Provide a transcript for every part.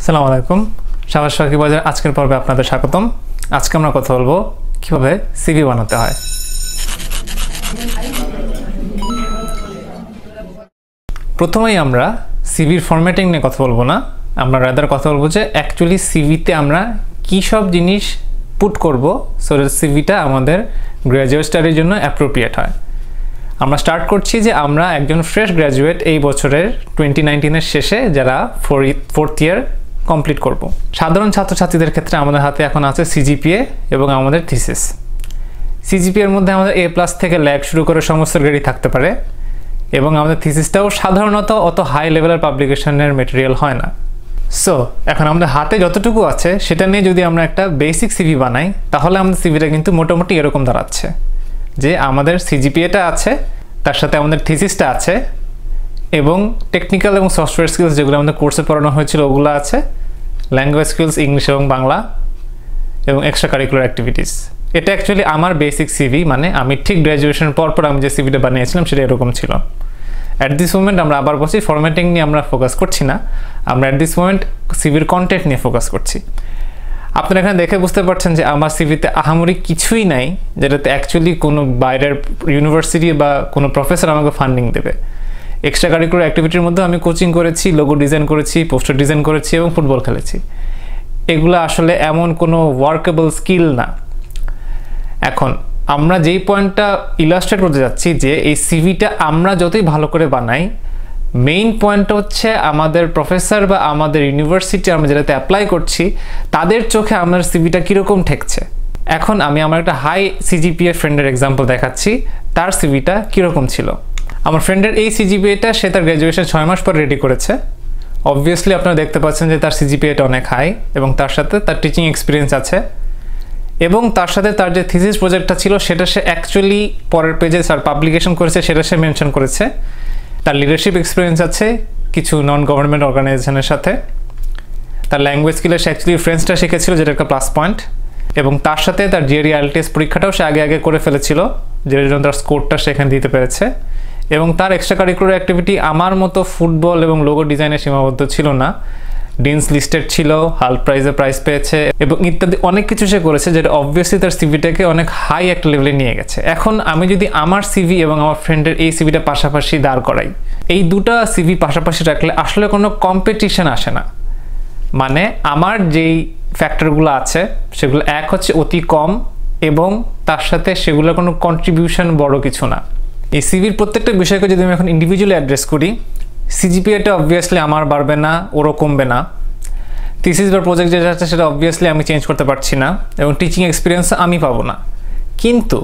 আসসালামু আলাইকুম। সাবাস সাকি বাজার আজকের পর্বে আপনাদের স্বাগতম। আজকে আমরা কথা বলব কীভাবে সিভি বানাতে হয়। প্রথমেই আমরা সিভির ফরম্যাটিং নিয়ে কথা বলব না। আমরা রাদার কথা বলব যে অ্যাকচুয়ালি সিভিতে আমরা কী সব জিনিস পুট করব সো সিভিটা আমাদের গ্র্যাজুয়েট স্টাডির জন্য অ্যাপ্রোপ্রিয়েট হয়। আমরা স্টার্ট করছি যে আমরা একজন ফ্রেশ গ্র্যাজুয়েট এই বছরের টোয়েন্টি নাইনটিনের শেষে যারা ফোর ফোর্থ ইয়ার কমপ্লিট করব। সাধারণ ছাত্রছাত্রীদের ক্ষেত্রে আমাদের হাতে এখন আছে সিজিপিএ এবং আমাদের থিসিস সিজিপিএর মধ্যে আমাদের এ প্লাস থেকে ল্যাব শুরু করে সমস্ত গ্রেডই থাকতে পারে এবং আমাদের থিসিসটাও সাধারণত অত হাই লেভেলের পাবলিকেশনের মেটেরিয়াল হয় না। সো এখন আমাদের হাতে যতটুকু আছে, সেটা নিয়ে যদি আমরা একটা বেসিক সিভি বানাই, তাহলে আমাদের সিভিটা কিন্তু মোটামুটি এরকম দাঁড়াচ্ছে যে আমাদের সিজিপিএটা আছে, তার সাথে আমাদের থিসিসটা আছে এবং টেকনিক্যাল এবং সফটওয়্যার স্কিলস যেগুলো আমাদের কোর্সে পড়ানো হয়েছিল, ওগুলো আছে। ল্যাঙ্গুয়েজ স্কিলস ইংলিশ এবং বাংলা এবং এক্সট্রা কারিকুলার অ্যাক্টিভিটিস এটা অ্যাকচুয়ালি আমার বেসিক সিভি মানে আমি ঠিক গ্র্যাজুয়েশনের পর পর আমি যে সিভিটা বানিয়েছিলাম সেটা এরকম ছিল। অ্যাট দিস মোমেন্ট আমরা আবার বলছি ফরম্যাটিং নিয়ে আমরা ফোকাস করছি না। আমরা অ্যাট দিস মোমেন্ট সিভির কন্টেন্ট নিয়ে ফোকাস করছি। আপনারা এখানে দেখে বুঝতে পারছেন যে আমার সিভিতে আহামরি কিছুই নাই, যেটাতে অ্যাকচুয়ালি কোনো বাইরের ইউনিভার্সিটি বা কোনো প্রফেসর আমাকে ফান্ডিং দেবে। এক্সট্রা কারিকুলার অ্যাক্টিভিটির মধ্যে আমি কোচিং করেছি লোগো ডিজাইন করেছি পোস্টার ডিজাইন করেছি এবং ফুটবল খেলেছি। এগুলো আসলে এমন কোনো ওয়ার্কেবল স্কিল না। এখন, আমরা যেই পয়েন্টটা ইলাস্ট্রেট করতে যাচ্ছি যে এই সিভিটা আমরা যতই ভালো করে বানাই মেইন পয়েন্ট হচ্ছে আমাদের প্রফেসর বা আমাদের ইউনিভার্সিটি আমরা যেটাতে অ্যাপ্লাই করছি, তাদের চোখে আমার সিভিটা কীরকম ঠেকছে? এখন আমি আমার একটা হাই সিজিপিএ ফ্রেন্ডের এক্সাম্পল দেখাচ্ছি, তার সিভিটা কীরকম ছিল? আমার ফ্রেন্ডের এই সিজিপিএটা সে তার গ্র্যাজুয়েশন ছয় মাস পর রেডি করেছে। অবভিয়াসলি আপনারা দেখতে পাচ্ছেন যে তার সিজিপিএটা অনেক হাই এবং তার সাথে তার টিচিং এক্সপিরিয়েন্স আছে। এবং তার সাথে তার যে থিসিস প্রজেক্টটা ছিল, সেটা সে অ্যাকচুয়ালি পরের পেজে স্যার পাবলিকেশন করেছে, সেটা সে মেনশন করেছে। তার লিডারশিপ এক্সপিরিয়েন্স আছে কিছু নন গভর্নমেন্ট অর্গানাইজেশনের সাথে। তার ল্যাঙ্গুয়েজ স্কিলে সে অ্যাকচুয়ালি ফ্রেঞ্চটা শিখেছিল, যেটা একটা প্লাস পয়েন্ট এবং তার সাথে তার জিআরই আইএলটিএস পরীক্ষাটাও সে আগে আগে করে ফেলেছিল, যেটার জন্য তার স্কোরটা সেখানে দিতে পেরেছে। এবং তার এক্সট্রা কারিকুলার অ্যাক্টিভিটি আমার মতো ফুটবল এবং লোগো ডিজাইনে সীমাবদ্ধ ছিল না। ডিন্স লিস্টেড ছিল হাল প্রাইজে প্রাইজ পেয়েছে এবং ইত্যাদি অনেক কিছু সে করেছে যেটা অবভিয়াসলি তার সিভিটাকে অনেক হাই একটা লেভেলে নিয়ে গেছে। এখন আমি যদি আমার সিভি এবং আমার ফ্রেন্ডের এই সিভিটা পাশাপাশি দাঁড় করাই, এই দুটা সিভি পাশাপাশি রাখলে আসলে কোনো কম্পিটিশন আসে না। মানে আমার যেই ফ্যাক্টরগুলো আছে, সেগুলো এক হচ্ছে অতি কম এবং তার সাথে সেগুলোর কোনো কন্ট্রিবিউশন বড় কিছু না। এই সিভির প্রত্যেকটা বিষয়কে যদি আমি এখন ইন্ডিভিজুয়ালি অ্যাড্রেস করি সিজিপিএটা অবভিয়াসলি আমার বাড়বে না, ওরও কমবে না। থিসিস বা প্রজেক্ট যেটা আছে, সেটা অবভিয়াসলি আমি চেঞ্জ করতে পারছি না, এবং টিচিং এক্সপিরিয়েন্স আমি পাবো না। কিন্তু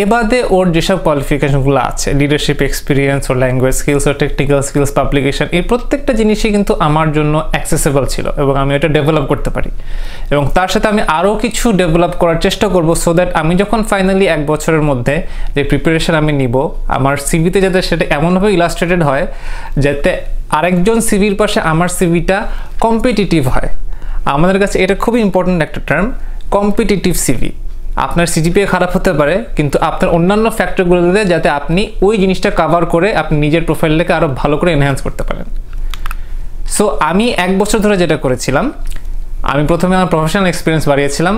এ বাদে ওর যেসব কোয়ালিফিকেশনগুলো আছে লিডারশিপ এক্সপিরিয়েন্স ওর ল্যাঙ্গুয়েজ স্কিলস ওর টেকনিক্যাল স্কিলস পাবলিকেশন এই প্রত্যেকটা জিনিসই কিন্তু আমার জন্য অ্যাক্সেসেবল ছিল এবং আমি এটা ডেভেলপ করতে পারি। এবং তার সাথে আমি আরও কিছু ডেভেলপ করার চেষ্টা করব সো দ্যাট আমি যখন ফাইনালি এক বছরের মধ্যে যে প্রিপারেশন আমি নিব, আমার সিভিতে যাতে সেটা এমনভাবে ইলাস্ট্রেটেড হয় যাতে আরেকজন সিভির পাশে আমার সিভিটা কম্পিটিটিভ হয়। আমাদের কাছে এটা খুবই ইম্পর্ট্যান্ট একটা টার্ম কম্পিটিটিভ সিভি আপনার সিজিপিএ খারাপ হতে পারে, কিন্তু আপনার অন্যান্য ফ্যাক্টরগুলো দিয়ে যাতে আপনি ওই জিনিসটা কাভার করে আপনি নিজের প্রোফাইলটাকে আরও ভালো করে এনহ্যান্স করতে পারেন। সো আমি এক বছর ধরে যেটা করেছিলাম, আমি প্রথমে আমার প্রফেশনাল এক্সপিরিয়েন্স বাড়িয়েছিলাম।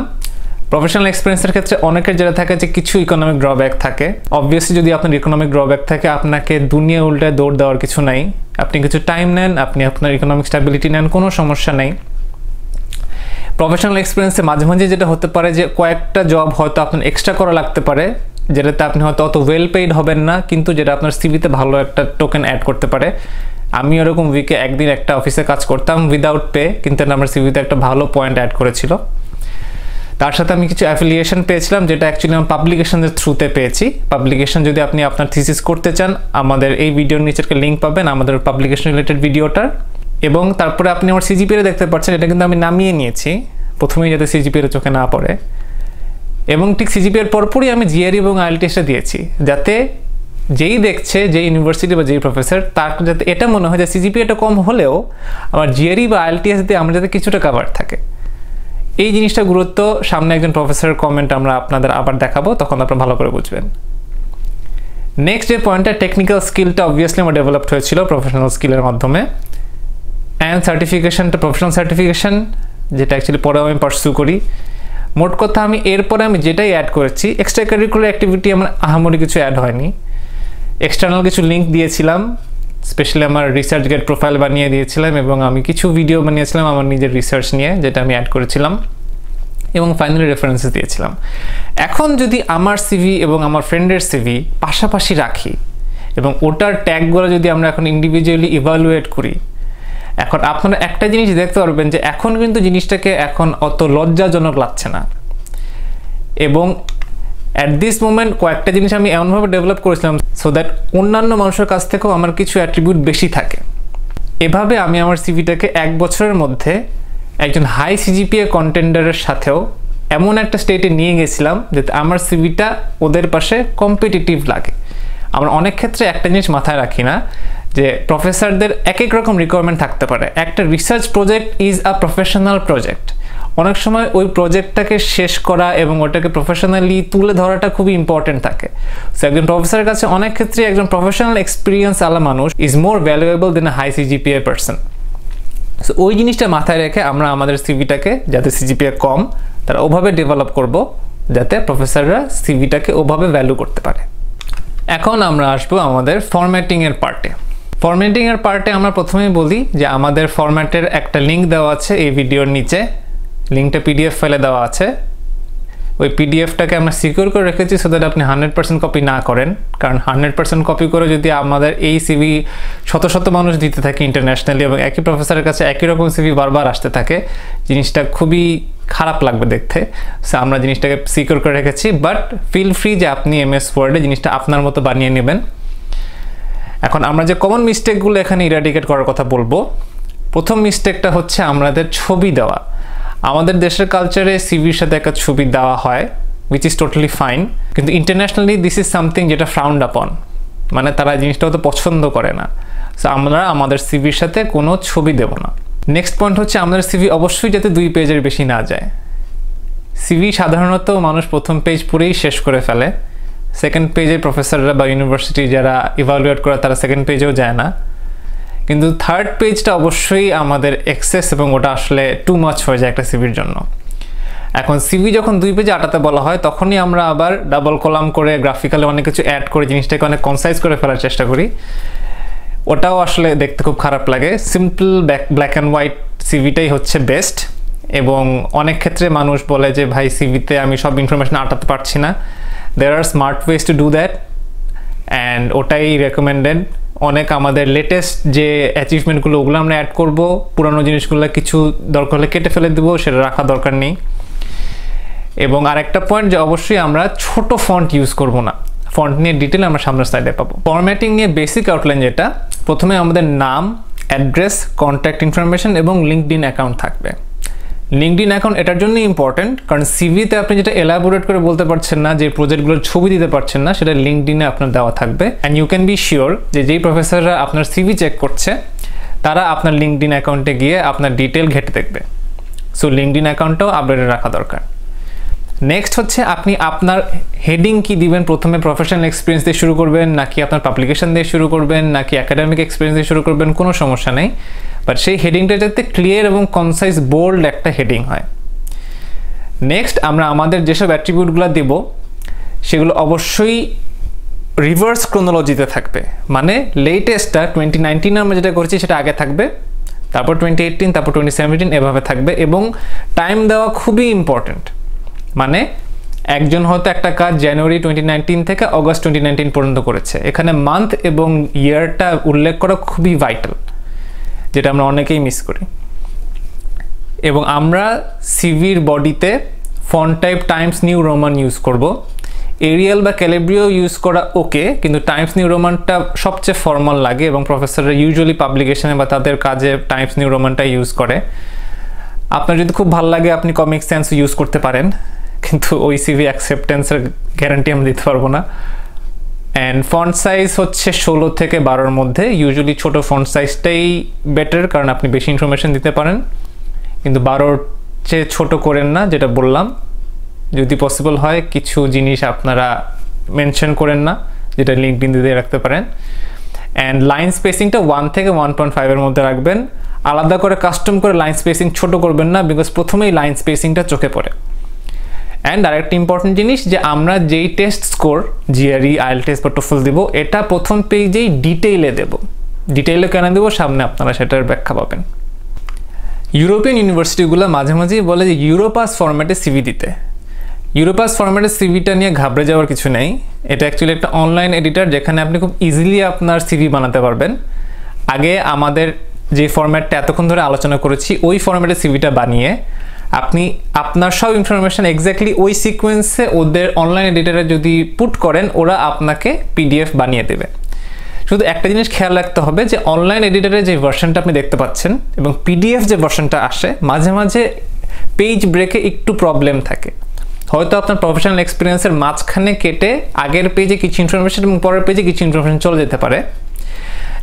প্রফেশনাল এক্সপিরিয়েন্সের ক্ষেত্রে অনেকের যেটা থাকে যে কিছু ইকোনমিক ড্রব্যাক থাকে। অবভিয়াসলি যদি আপনার ইকোনমিক ড্রব্যাক থাকে, আপনাকে দুনিয়া উল্টায় দৌড় দেওয়ার কিছু নাই। আপনি কিছু টাইম নেন, আপনি আপনার ইকোনমিক স্ট্যাবিলিটি নেন, কোনো সমস্যা নেই। প্রফেশনাল এক্সপিরিয়েন্সে মাঝে মাঝে যেটা হতে পারে যে কয়েকটা জব হয়তো আপনার এক্সট্রা করা লাগতে পারে, যেটাতে আপনি হয়তো অত ওয়েল পেইড হবেন না, কিন্তু যেটা আপনার সিভিতে ভালো একটা টোকেন অ্যাড করতে পারে। আমি ওরকম উইকে একদিন একটা অফিসে কাজ করতাম উইদাউট পে কিন্তু আমার সিভিতে একটা ভালো পয়েন্ট অ্যাড করেছিল। তার সাথে আমি কিছু অ্যাফিলিয়েশন পেয়েছিলাম, যেটা অ্যাকচুয়ালি আমি পাবলিকেশনের থ্রুতে পেয়েছি। পাবলিকেশন যদি আপনি আপনার থিসিস করতে চান, আমাদের এই ভিডিওর নিচের লিঙ্ক পাবেন, আমাদের পাবলিকেশন রিলেটেড ভিডিওটার এবং তারপরে আপনি আমার সিজিপিএ দেখতে পাচ্ছেন, এটা কিন্তু আমি নামিয়ে নিয়েছি। প্রথমেই যাতে সিজিপিএর চোখে না পড়ে। এবং ঠিক সিজিপিএর পরপরই আমি জিআরই এবং আইএলটিএসটা দিয়েছি, যাতে যেই দেখছে যে ইউনিভার্সিটি বা যেই প্রফেসর তার যাতে এটা মনে হয় যে সিজিপিএটা কম হলেও আমার জিআরই বা আইএলটিএস দিয়ে আমার যাতে কিছুটা কাভার থাকে। এই জিনিসটা গুরুত্ব, সামনে একজন প্রফেসরের কমেন্ট আমরা আপনাদের আবার দেখাবো, তখন আপনারা ভালো করে বুঝবেন। নেক্সট যে পয়েন্টটা টেকনিক্যাল স্কিলটা অবভিয়াসলি আমার ডেভেলপড হয়েছিল প্রফেশনাল স্কিলের মাধ্যমে। অ্যান্ড সার্টিফিকেশানটা প্রফেশনাল সার্টিফিকেশান যেটা অ্যাকচুয়ালি পরে আমি পার্সু করি। মোট কথা আমি এরপরে আমি যেটাই অ্যাড করেছি এক্সট্রা কারিকুলার অ্যাক্টিভিটি আমার আহামরি কিছু অ্যাড হয়নি। এক্সটার্নাল কিছু লিঙ্ক দিয়েছিলাম স্পেশালি আমার রিসার্চ গেট প্রোফাইল বানিয়ে দিয়েছিলাম এবং আমি কিছু ভিডিও বানিয়েছিলাম আমার নিজের রিসার্চ নিয়ে, যেটা আমি অ্যাড করেছিলাম এবং ফাইনালি রেফারেন্সেস দিয়েছিলাম। এখন যদি আমার সিভি এবং আমার ফ্রেন্ডের সিভি পাশাপাশি রাখি এবং ওটার ট্যাগগুলো যদি আমরা এখন ইন্ডিভিজুয়ালি ইভালুয়েট করি এখন আপনারা একটা জিনিস দেখতে পারবেন যে এখন কিন্তু জিনিসটাকে এখন অত লজ্জাজনক লাগছে না। এবং অ্যাট দিস মোমেন্ট কয়েকটা জিনিস আমি এমনভাবে ডেভেলপ করেছিলাম সো দ্যাট অন্যান্য মানুষের কাছ থেকেও আমার কিছু অ্যাট্রিবিউট বেশি থাকে। এভাবে আমি আমার সিভিটাকে এক বছরের মধ্যে একজন হাই সিজিপিএ কন্টেন্ডারের সাথেও এমন একটা স্টেটে নিয়ে গেছিলাম যাতে আমার সিভিটা ওদের পাশে কম্পিটিটিভ লাগে। আমরা অনেক ক্ষেত্রে একটা জিনিস মাথায় রাখি না যে প্রফেসরদের এক এক রকম রিকোয়ারমেন্ট থাকতে পারে। একটা research project is a professional project অনেক সময় ওই প্রজেক্টটাকে শেষ করা এবং ওটাকে প্রফেশনালি তুলে ধরাটা খুবই ইম্পর্টেন্ট থাকে। সো একজন প্রফেসরের কাছে অনেক ক্ষেত্রে একজন প্রফেশনাল এক্সপিরিয়েন্স আলা মানুষ is more valuable than high CGPA person so ওই জিনিসটা মাথায় রেখে আমরা আমাদের সিভিটাকে যাতে সিজিপিএ কম, তারা ওভাবে ডেভেলপ করব, যাতে প্রফেসররা সিভিটাকে ওভাবে ভ্যালু করতে পারে। এখন আমরা আসব আমাদের ফরম্যাটিংয়ের পার্টে ফরম্যাটিংয়ের পার্টে আমরা প্রথমেই বলি যে আমাদের ফরম্যাটের একটা লিঙ্ক দেওয়া আছে এই ভিডিওর নিচে। লিঙ্কটা পিডিএফ ফাইলে দেওয়া আছে। ওই পিডিএফটাকে আমরা সিকিউর করে রেখেছি সো দ্যাট আপনি হান্ড্রেড পার্সেন্ট কপি না করেন। কারণ হান্ড্রেড পার্সেন্ট কপি করে যদি আমাদের এই সিভি শত শত মানুষ দিতে থাকে ইন্টারন্যাশনালি এবং একই প্রফেসরের কাছে একই রকম সিভি বারবার আসতে থাকে, জিনিসটা খুবই খারাপ লাগবে দেখতে। সো আমরা জিনিসটাকে সিকিউর করে রেখেছি বাট ফিল ফ্রি যে আপনি এম এস ওয়ার্ডে জিনিসটা আপনার মতো বানিয়ে নেবেন। এখন আমরা যে কমন মিস্টেকগুলো এখানে ইরাডিকেট করার কথা বলব, প্রথম মিস্টেকটা হচ্ছে আমাদের ছবি দেওয়া। আমাদের দেশের কালচারে সিভির সাথে একটা ছবি দেওয়া হয় উইচ ইজ টোটালি ফাইন কিন্তু ইন্টারন্যাশনালি দিস ইজ সামথিং যেটা ফ্রাউন্ড আপন মানে তারা জিনিসটা হয়তো পছন্দ করে না। সো আমরা আমাদের সিভির সাথে কোনো ছবি দেব না। নেক্সট পয়েন্ট হচ্ছে আমাদের সিভি অবশ্যই যাতে দুই পেজের বেশি না যায়। সিভি সাধারণত মানুষ প্রথম পেজ পুরেই শেষ করে ফেলে। সেকেন্ড পেজে প্রফেসররা বা ইউনিভার্সিটি যারা ইভালুয়েট করে, তারা সেকেন্ড পেজেও যায় না। কিন্তু থার্ড পেজটা অবশ্যই আমাদের এক্সেস এবং ওটা আসলে টু মাচ হয়ে যায় একটা সিভির জন্য। এখন সিভি যখন দুই পেজে আটাতে বলা হয়, তখনই আমরা আবার ডাবল কলাম করে গ্রাফিক্যালি অনেক কিছু অ্যাড করে, জিনিসটাকে অনেক কনসাইজ করে ফেলার চেষ্টা করি। ওটাও আসলে দেখতে খুব খারাপ লাগে। সিম্পল ব্ল্যাক অ্যান্ড হোয়াইট সিভিটাই হচ্ছে বেস্ট এবং অনেক ক্ষেত্রে মানুষ বলে যে, ভাই সিভিতে আমি সব ইনফরমেশন আটাতে পারছি না। There are smart ways to do that and ওটাই রেকমেন্ডেড অনেক আমাদের লেটেস্ট যে অ্যাচিভমেন্টগুলো ওগুলো আমরা অ্যাড করব। পুরানো জিনিসগুলো কিছু দরকার হলে কেটে ফেলে দেবো, সেটা রাখা দরকার নেই। এবং আরেকটা পয়েন্ট যে অবশ্যই আমরা ছোট ফন্ট ইউজ করব না। ফন্ট নিয়ে ডিটেল আমরা সামনের সাইডে পাবো। ফরম্যাটিং নিয়ে বেসিক আউটলাইন যেটা, প্রথমে আমাদের নাম অ্যাড্রেস কন্ট্যাক্ট ইনফরমেশন এবং লিঙ্কড ইন অ্যাকাউন্ট থাকবে। লিঙ্কড ইন অ্যাকাউন্ট এটার জন্যই ইম্পর্টেন্ট কারণ সিভিতে আপনি যেটা এলাবোরেট করে বলতে পারছেন না, যে প্রজেক্টগুলোর ছবি দিতে পারছেন না, সেটা লিঙ্কড ইনে আপনার দেওয়া থাকবে। And you can be sure যে যেই প্রফেসররা আপনার সিভি চেক করছে, তারা আপনার লিঙ্কড ইন অ্যাকাউন্টে গিয়ে আপনার ডিটেল ঘেটে দেখবে। সো লিঙ্কড ইন অ্যাকাউন্টটাও আপডেটে রাখা দরকার। নেক্সট হচ্ছে আপনি আপনার হেডিং কি দিবেন? প্রথমে প্রফেশনাল এক্সপিরিয়েন্স দিয়ে শুরু করবেন, নাকি আপনার পাবলিকেশন দিয়ে শুরু করবেন, নাকি একাডেমিক এক্সপিরিয়েন্স দিয়ে শুরু করবেন? কোনো সমস্যা নেই। বাট সেই হেডিংটা যাতে ক্লিয়ার এবং কনসাইজ বোল্ড একটা হেডিং হয়। নেক্সট আমরা আমাদের যেসব অ্যাট্রিবিউটগুলো দেব, সেগুলো অবশ্যই রিভার্স ক্রোনোলজিতে থাকবে। মানে লেটেস্টটা টোয়েন্টি নাইনটিনে আমরা যেটা করছি সেটা আগে থাকবে, তারপর টোয়েন্টি এইটিন তারপর টোয়েন্টি সেভেন্টিন এভাবে থাকবে এবং টাইম দেওয়া খুবই ইম্পর্টেন্ট মানে একজন হয়তো একটা কাজ জানুয়ারি টোয়েন্টি নাইনটিন থেকে অগস্ট টোয়েন্টি নাইনটিন পর্যন্ত করেছে। এখানে মান্থ এবং ইয়ারটা উল্লেখ করা খুবই ভাইটাল যেটা আমরা অনেকেই মিস করি। এবং আমরা সিভির বডিতে font type Times New Roman use করব। এরিয়াল বা ক্যালিব্রিও ইউজ করা ওকে কিন্তু টাইমস নিউ রোমানটা সবচেয়ে ফর্মাল লাগে এবং প্রফেসররা ইউজুয়ালি পাবলিকেশনে বা তাদের কাজে টাইমস নিউ রোমানটা ইউজ করে। আপনার যদি খুব ভালো লাগে, আপনি কমিক সেন্স ইউজ করতে পারেন। কিন্তু ওই সিভি অ্যাকসেপ্টেন্সের গ্যারান্টি আমি দিতে পারব না। অ্যান্ড ফন্ট সাইজ হচ্ছে ষোলো থেকে বারোর মধ্যে। ইউজুয়ালি ছোটো ফন্ট সাইজটাই বেটার কারণ আপনি বেশি ইনফরমেশন দিতে পারেন। কিন্তু বারোর চেয়ে ছোটো করেন না, যেটা বললাম। যদি পসিবল হয়, কিছু জিনিস আপনারা মেনশন করেন না, যেটা লিঙ্ক দিয়ে রাখতে পারেন। অ্যান্ড লাইন স্পেসিংটা ওয়ান থেকে ওয়ান পয়েন্ট ফাইভের মধ্যে রাখবেন। আলাদা করে কাস্টম করে লাইন স্পেসিং ছোট করবেন না বিকজ প্রথমেই লাইন স্পেসিংটা চোখে পড়ে। অ্যান্ড আরেকটা ইম্পর্টেন্ট জিনিস যে আমরা যেই টেস্ট স্কোর জিআরই আইএল টেস্ট বা টোফল দেবো, এটা প্রথম পেজেই ডিটেইলে দেবো। ডিটেইলে কেন দেবো? সামনে আপনারা সেটার ব্যাখ্যা পাবেন। ইউরোপিয়ান ইউনিভার্সিটিগুলো মাঝে মাঝেই বলে যে ইউরোপাস ফরম্যাটে সিভি দিতে। ইউরোপাস ফরম্যাটে সিভিটা নিয়ে ঘাবড়ে যাওয়ার কিছু নেই। এটা অ্যাকচুয়ালি একটা অনলাইন এডিটার যেখানে আপনি খুব ইজিলি আপনার সিভি বানাতে পারবেন। আগে আমাদের যে ফরম্যাটটা এতক্ষণ ধরে আলোচনা করেছি, ওই ফরম্যাটে সিভিটা বানিয়ে আপনি আপনার সব ইনফরমেশান এক্স্যাক্টলি ওই সিকোয়েন্সে ওদের অনলাইন এডিটারে যদি পুট করেন, ওরা আপনাকে পিডিএফ বানিয়ে দেবে। শুধু একটা জিনিস খেয়াল রাখতে হবে যে অনলাইন এডিটারে যে ভার্সনটা আপনি দেখতে পাচ্ছেন এবং পিডিএফ যে ভার্সনটা আসে, মাঝে মাঝে পেজ ব্রেকে একটু প্রবলেম থাকে। হয়তো আপনার প্রফেশনাল এক্সপিরিয়েন্সের মাঝখানে কেটে আগের পেজে কিছু ইনফরমেশন এবং পরের পেজে কিছু ইনফরমেশন চলে যেতে পারে।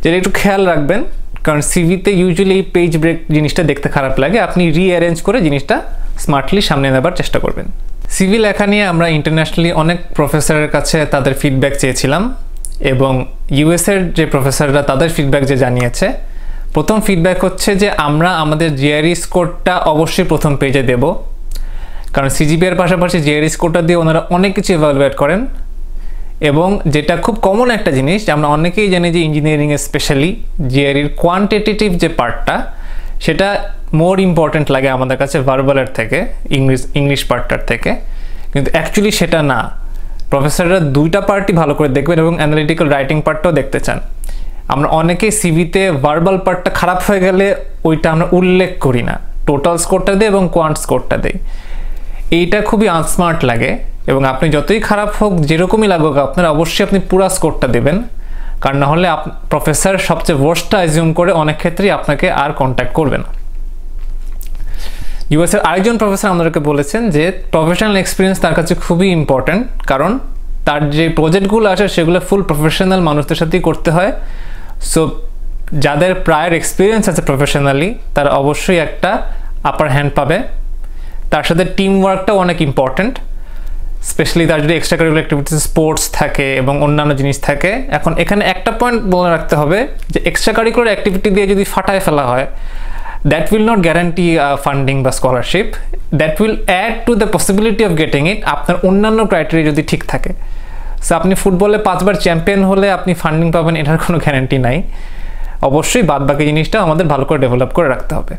যেটা একটু খেয়াল রাখবেন কারণ সিভিতে ইউজুয়ালি এই পেজ ব্রেক জিনিসটা দেখতে খারাপ লাগে। আপনি রিঅ্যারেঞ্জ করে জিনিসটা স্মার্টলি সামনে নেবার চেষ্টা করবেন। সিভি লেখা নিয়ে আমরা ইন্টারন্যাশনালি অনেক প্রফেসরের কাছে তাদের ফিডব্যাক চেয়েছিলাম এবং ইউএসের যে প্রফেসররা তাদের ফিডব্যাক যে জানিয়েছে, প্রথম ফিডব্যাক হচ্ছে যে আমরা আমাদের জিআরই স্কোরটা অবশ্যই প্রথম পেজে দেব। কারণ সিজিপির পাশাপাশি জিআরই স্কোরটা দিয়ে ওনারা অনেক কিছু এভালুয়েট করেন। এবং যেটা খুব কমন একটা জিনিস, যে আমরা অনেকেই জানি যে ইঞ্জিনিয়ারিংয়ে স্পেশালি জিআরির কোয়ান্টিটেটিভ যে পার্টটা সেটা মোর ইম্পর্ট্যান্ট লাগে আমাদের কাছে ভার্বালের থেকে ইংলিশ ইংলিশ পার্টটার থেকে। কিন্তু অ্যাকচুয়ালি সেটা না। প্রফেসররা দুইটা পার্টই ভালো করে দেখবেন এবং অ্যানালিটিক্যাল রাইটিং পার্টটাও দেখতে চান। আমরা অনেকেই সিভিতে ভার্বাল পার্টটা খারাপ হয়ে গেলে ওইটা আমরা উল্লেখ করি না। টোটাল স্কোরটা দিই এবং কোয়ান্ট স্কোরটা দিই। এইটা খুবই আনস্মার্ট লাগে। এবং আপনি যতই খারাপ হোক, যেরকমই লাগুক, আপনার অবশ্যই আপনি পুরো স্কোরটা দেবেন। কারণ না হলে প্রফেসর সবচেয়ে ওয়ার্স্টটা অ্যাজিউম করে অনেক ক্ষেত্রেই আপনাকে আর কন্ট্যাক্ট করবে না। ইউএসের আরেকজন প্রফেসর আমাদেরকে বলেছেন যে প্রফেশনাল এক্সপিরিয়েন্স তার কাছে খুবই ইম্পর্ট্যান্ট কারণ তার যে প্রজেক্টগুলো আসে সেগুলো ফুল প্রফেশনাল মানুষদের সাথেই করতে হয়। সো যাদের প্রায়ের এক্সপিরিয়েন্স আছে প্রফেশনালি তারা অবশ্যই একটা আপার হ্যান্ড পাবে। তার সাথে টিম ওয়ার্কটাও অনেক ইম্পর্ট্যান্ট স্পেশালি তার যদি এক্সট্রা কারিকুলার অ্যাক্টিভিটিস স্পোর্টস থাকে এবং অন্যান্য জিনিস থাকে, এখন এখানে একটা পয়েন্ট বলে রাখতে হবে যে এক্সট্রা কারিকুলার অ্যাক্টিভিটি দিয়ে যদি ফাটায় ফেলা হয় that will not guarantee funding বা scholarship that will add to the possibility of getting it আপনার অন্যান্য ক্রাইটেরিয়া যদি ঠিক থাকে। সো আপনি ফুটবলে পাঁচবার চ্যাম্পিয়ন হলে আপনি ফান্ডিং পাবেন, এটার কোনো গ্যারান্টি নাই। অবশ্যই বাদ বাকি জিনিসটা আমাদের ভালো করে ডেভেলপ করে রাখতে হবে।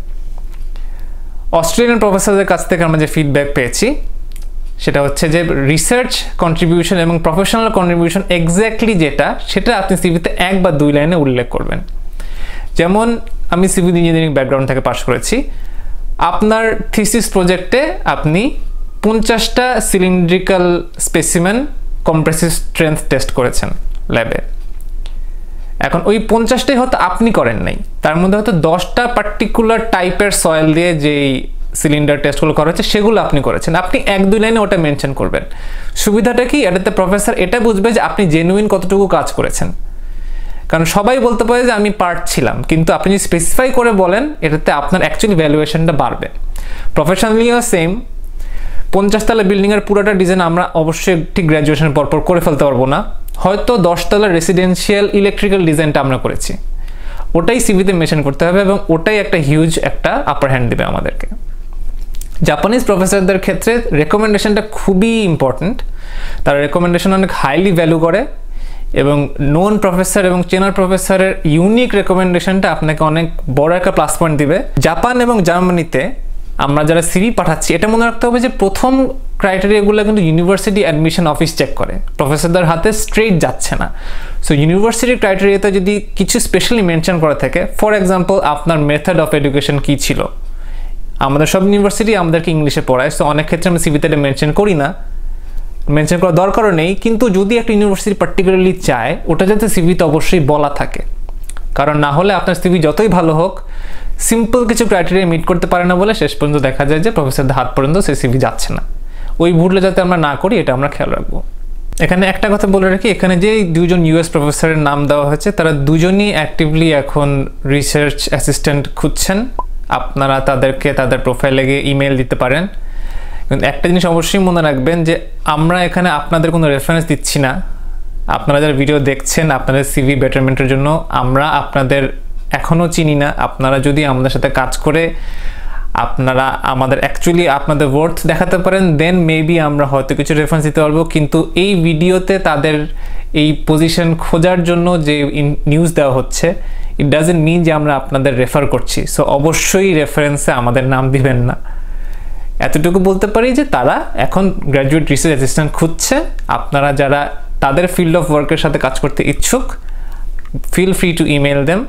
অস্ট্রেলিয়ান প্রফেসরদের কাছ থেকে আমরা যে ফিডব্যাক পেয়েছি সেটা হচ্ছে যে রিসার্চ কন্ট্রিবিউশন এবং প্রফেশনাল কন্ট্রিবিউশন এক্স্যাক্টলি যেটা, সেটা আপনি সিভিতে এক বা দুই লাইনে উল্লেখ করবেন। যেমন, আমি সিভিল ইঞ্জিনিয়ারিং ব্যাকগ্রাউন্ড থেকে পাশ করেছি। আপনার থিসিস প্রজেক্টে আপনি পঞ্চাশটা cylindrical specimen compressive strength test করেছেন ল্যাবে এখন ওই পঞ্চাশটাই হয়তো আপনি করেন নাই। তার মধ্যে হয়তো দশটা পার্টিকুলার টাইপের সয়েল দিয়ে যেই সিলিন্ডার টেস্টগুলো করা হচ্ছে সেগুলো আপনি করেছেন। আপনি এক দুই লাইনে ওটা মেনশন করবেন। সুবিধাটা কি? এটাতে প্রফেসর এটা বুঝবে যে আপনি জেনুইন কতটুকু কাজ করেছেন। কারণ সবাই বলতে পারে যে আমি পার্ট ছিলাম, কিন্তু আপনি স্পেসিফাই করে বলেন, এটাতে আপনার অ্যাকচুয়ালি ভ্যালুয়েশনটা বাড়বে। প্রফেশনালিও সেম পঞ্চাশতলা বিল্ডিংয়ের পুরোটা ডিজাইন আমরা অবশ্যই ঠিক গ্র্যাজুয়েশনের পরপর করে ফেলতে পারব না। হয়তো দশতলা রেসিডেন্সিয়াল ইলেকট্রিক্যাল ডিজাইনটা আমরা করেছি। ওটাই সিভিতে মেনশন করতে হবে এবং ওটাই একটা হিউজ একটা আপার হ্যান্ড দেবে আমাদেরকে। জাপানিজ প্রফেসরদের ক্ষেত্রে রেকমেন্ডেশনটা খুবই ইম্পর্ট্যান্ট তারা রেকমেন্ডেশন অনেক হাইলি ভ্যালু করে এবং নোন প্রফেসর এবং চেনার প্রফেসরের ইউনিক রেকমেন্ডেশনটা আপনাকে অনেক বড় একটা প্লাস পয়েন্ট দিবে। জাপান এবং জার্মানিতে আমরা যারা সিভি পাঠাচ্ছি, এটা মনে রাখতে হবে যে প্রথম ক্রাইটেরিয়াগুলো কিন্তু ইউনিভার্সিটি অ্যাডমিশন অফিস চেক করে। প্রফেসরদের হাতে স্ট্রেট যাচ্ছে না। সো ইউনিভার্সিটির ক্রাইটেরিয়াতে যদি কিছু স্পেশালি মেনশন করা থাকে ফর এক্সাম্পল আপনার মেথড অফ এডুকেশন কী ছিল? আমাদের সব ইউনিভার্সিটি আমাদেরকে ইংলিশে পড়ায় সো অনেক ক্ষেত্রে আমরা সিভিতে মেনশন করি না। মেনশন করার দরকারও নেই, কিন্তু যদি একটা ইউনিভার্সিটি পার্টিকুলারলি চায়, ওটা যাতে সিভিতে অবশ্যই বলা থাকে। কারণ না হলে আপনার সিভি যতই ভালো হোক সিম্পল কিছু ক্রাইটেরিয়া মিট করতে পারে না বলে শেষ পর্যন্ত দেখা যায় যে প্রফেসরদের হাত পর্যন্ত সেই সিভি যাচ্ছে না। ওই ভুলটা যাতে আমরা না করি, এটা আমরা খেয়াল রাখব। এখানে একটা কথা বলে রাখি, এখানে যে দুজন ইউএস প্রফেসরের নাম দেওয়া হয়েছে, তারা দুজনই অ্যাক্টিভলি এখন রিসার্চ অ্যাসিস্ট্যান্ট খুঁজছেন। আপনারা তাদেরকে, তাদের প্রোফাইলে গিয়ে ইমেল দিতে পারেন। কিন্তু একটা জিনিস অবশ্যই মনে রাখবেন যে, আমরা এখানে আপনাদের কোনো রেফারেন্স দিচ্ছি না। আপনারা যারা ভিডিও দেখছেন, আপনাদের সিভি বেটারমেন্টের জন্য আমরা আপনাদের এখনও চিনি না। আপনারা যদি আমাদের সাথে কাজ করে, আপনারা আমাদের অ্যাকচুয়ালি আপনাদের ওয়ার্থ দেখাতে পারেন দেন মেবি আমরা হয়তো কিছু রেফারেন্স দিতে পারব। কিন্তু এই ভিডিওতে তাদের এই পজিশন খোঁজার জন্য যে নিউজ দেওয়া হচ্ছে ইট ডাজেন্ট মিন যে আমরা আপনাদের রেফার করছি। সো অবশ্যই রেফারেন্সে আমাদের নাম দিবেন না। এতটুকু বলতে পারি যে তারা এখন গ্র্যাজুয়েট রিসার্চ অ্যাসিস্ট্যান্ট খুঁজছে। আপনারা যারা তাদের ফিল্ড অফ ওয়ার্কের সাথে কাজ করতে ইচ্ছুক feel free to email them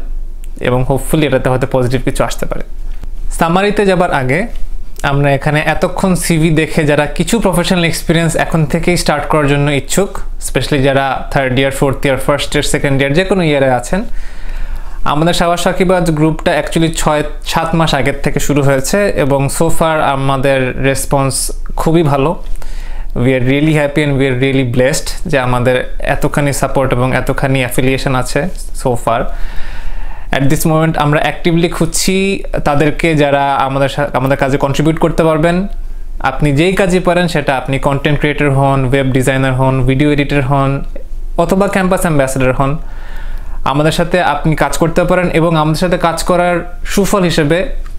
এবং হোপফুলি এটাতে হয়তো পজিটিভ কিছু আসতে পারে। সামারিতে যাবার আগে আমরা এখানে এতক্ষণ সিভি দেখে যারা কিছু প্রফেশনাল এক্সপিরিয়েন্স এখন থেকেই স্টার্ট করার জন্য ইচ্ছুক স্পেশালি যারা third year fourth year first year second year যে কোনো ইয়ারে আছেন আমাদের সাবাস সাকিবাজ গ্রুপটা অ্যাকচুয়ালি ছয়, সাত মাস আগের থেকে শুরু হয়েছে এবং সোফার আমাদের রেসপন্স খুবই ভালো। We are really happy and we are really blessed যে আমাদের এতখানি সাপোর্ট এবং এতখানি অ্যাফিলিয়েশন আছে so far at this moment আমরা অ্যাক্টিভলি খুঁজছি তাদেরকে যারা আমাদের আমাদের কাজে কন্ট্রিবিউট করতে পারবেন। আপনি যেই কাজই পারেন সেটা আপনি কন্টেন্ট ক্রিয়েটর হন ওয়েব ডিজাইনার হন ভিডিও এডিটর হন, অথবা ক্যাম্পাস অ্যাম্বাসেডার হন। আমাদের সাথে আপনি কাজ করতে পারেন এবং আমাদের সাথে কাজ করার সুফল হিসেবে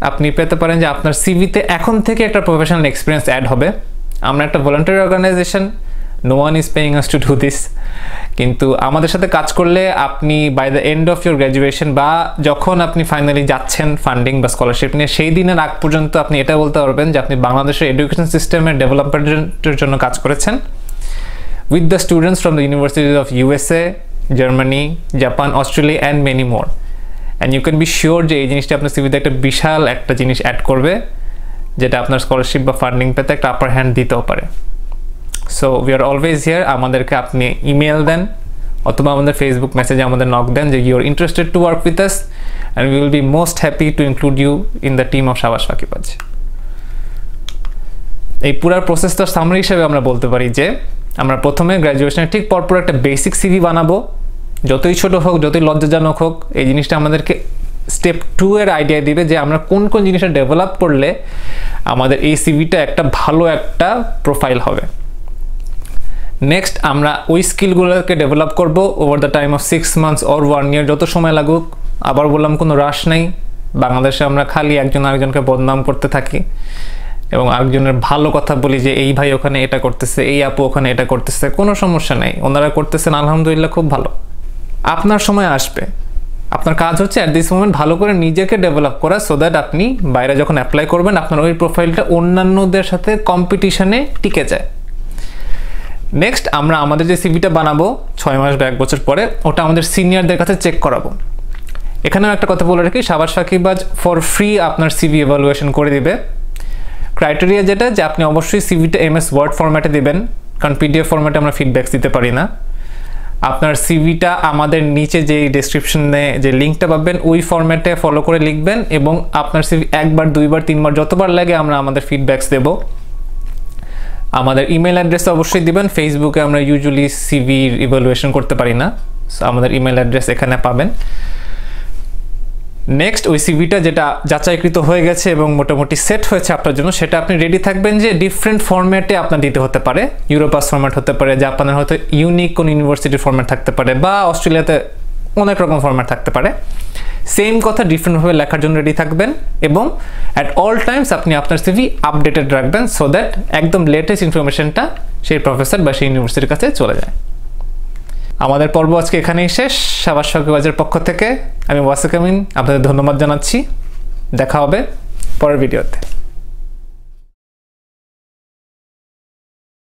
আপনি পেতে পারেন যে আপনার সিভিতে এখন থেকে একটা প্রফেশনাল এক্সপিরিয়েন্স অ্যাড হবে। আমরা একটা voluntary organization no one is paying us to do this কিন্তু আমাদের সাথে কাজ করলে আপনি by the end of your graduation বা যখন আপনি ফাইনালি যাচ্ছেন ফান্ডিং বা স্কলারশিপ নিয়ে, সেই দিনের আগ পর্যন্ত আপনি এটা বলতে পারবেন যে আপনি বাংলাদেশের এডুকেশন সিস্টেমের ডেভেলপমেন্টের জন্য কাজ করেছেন। With the students from the universities of USA Germany Japan Australia and many more and you can be sure যে এই জিনিসটা আপনার সিভিতে একটা বিশাল একটা জিনিস অ্যাড করবে, যেটা আপনার স্কলারশিপ বা ফান্ডিং পেতে একটা আপার হ্যান্ড দিতেও পারে। So we are always here আমাদেরকে আপনি ইমেল দেন, অথবা আমাদের ফেসবুক মেসেজে আমাদের নক দেন যে you are interested to work with us and we will be most happy to include you in the team of Sabash Fakibaz এই পুরো প্রসেসটার সামরি হিসেবে আমরা বলতে পারি যে আমরা প্রথমে গ্র্যাজুয়েশনের ঠিক পরপর একটা বেসিক সিভি বানাবো। যতই ছোট হোক, যতই লজ্জাজনক হোক, এই জিনিসটা আমাদেরকে স্টেপ টু এর আইডিয়া দিবে যে আমরা কোন কোন জিনিসটা ডেভেলপ করলে আমাদের এই সিভিটা একটা ভালো একটা প্রোফাইল হবে। নেক্সট আমরা ওই স্কিলগুলোকে ডেভেলপ করব over the time of six months or one year যত সময় লাগুক। আবার বললাম কোনো রাশ নেই। বাংলাদেশে আমরা খালি একজন আরেকজনকে বদনাম করতে থাকি। এবং আরেকজনের ভালো কথা বলি যে, এই ভাই ওখানে এটা করতেছে, এই আপু ওখানে এটা করতেছে, কোনো সমস্যা নেই। ওনারা করতেছেন, আলহামদুলিল্লাহ, খুব ভালো। আপনার সময় আসবে। আপনার কাজ হচ্ছে অ্যাট দিস মোমেন্ট ভালো করে নিজেকে ডেভেলপ করা সো দ্যাট আপনি বাইরে যখন অ্যাপ্লাই করবেন, আপনার ওই প্রোফাইলটা অন্যান্যদের সাথে কম্পিটিশনে টিকে যায়। নেক্সট আমরা আমাদের যে সিভিটা বানাবো, ছয় মাস বা এক বছর পরে, ওটা আমাদের সিনিয়রদের কাছে চেক করাবো। এখানেও একটা কথা বলে রাখি, সাবাস ফাঁকিবাজ ফর ফ্রি আপনার সিভি এভালুয়েশন করে দিবে। ক্রাইটেরিয়া যেটা যে আপনি অবশ্যই সিভিটা এম এস ওয়ার্ড ফরম্যাটে দেবেন, কারণ পিডিএফ ফরম্যাটে আমরা ফিডব্যাকস দিতে পারি না। আপনার সিভিটা আমাদের নিচে যে ডিসক্রিপশনে যে লিঙ্কটা পাবেন, ওই ফরম্যাটে ফলো করে লিখবেন এবং আপনার সিভি একবার, দুইবার, তিনবার, যতবার লাগে আমরা আমাদের ফিডব্যাকস দেব। আমাদের ইমেল অ্যাড্রেস অবশ্যই দিবেন ফেসবুকে আমরা ইউজুয়ালি সিভির ইভ্যালুয়েশন করতে পারি না সো আমাদের ইমেল অ্যাড্রেস এখানে পাবেন। নেক্সট ওই সিভিটা যেটা যাচাইকৃত হয়ে গেছে এবং মোটামুটি সেট হয়েছে আপনার জন্য, সেটা আপনি রেডি থাকবেন যে ডিফারেন্ট ফর্ম্যাটে আপনার দিতে হতে পারে। ইউরোপাস ফর্ম্যাট হতে পারে জাপানের হয়তো ইউনিক কোন ইউনিভার্সিটির ফরম্যাট থাকতে পারে বা অস্ট্রেলিয়াতে অনেক রকম ফর্ম্যাট থাকতে পারে। সেম কথা ডিফারেন্টভাবে লেখার জন্য রেডি থাকবেন এবং অ্যাট অল টাইমস আপনি আপনার সিভি আপডেটেড রাখবেন সো দ্যাট একদম লেটেস্ট ইনফরমেশনটা সেই প্রফেসর বা সেই ইউনিভার্সিটির কাছে চলে যায়। আমাদের পর্ব আজকে এখানেই শেষ। সাবাস সকিবাজের পক্ষ থেকে আমি ওয়াসিক আমিন আপনাদের ধন্যবাদ জানাচ্ছি। দেখা হবে পরের ভিডিওতে।